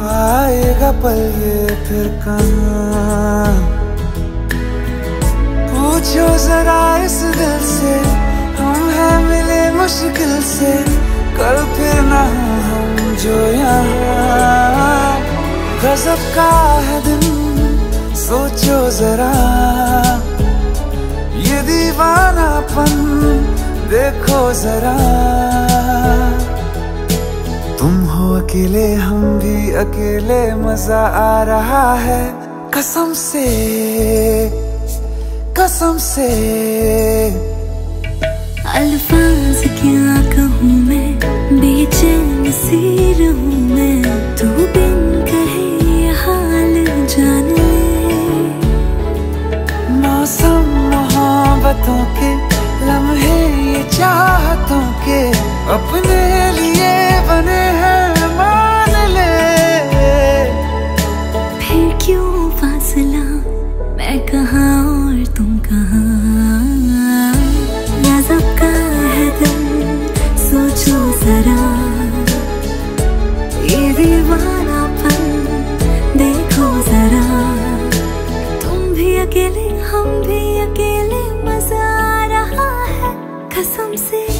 आएगा पल ये फिर पूछो जरा इस दिल से, हम हैं मिले मुश्किल से, कल फिर ना हम जो यहाँ। का है दिन, सोचो जरा। ये दीवानापन, देखो जरा। अकेले हम भी अकेले मज़ा आ रहा है। कसम से कसम से। अल्फाज क्या कहूँ मैं? बेचैन सी रहूँ मैं? तू बिन कहे हाल जाने। मौसम मोहब्बतों के लम्हे ये चाहतों के अपने कहाँ और तुम कहाँ? गजब है दिल, सोचो जरा। ये दीवानापन देखो जरा। तुम भी अकेले, हम भी अकेले, मज़ा आ रहा है कसम से।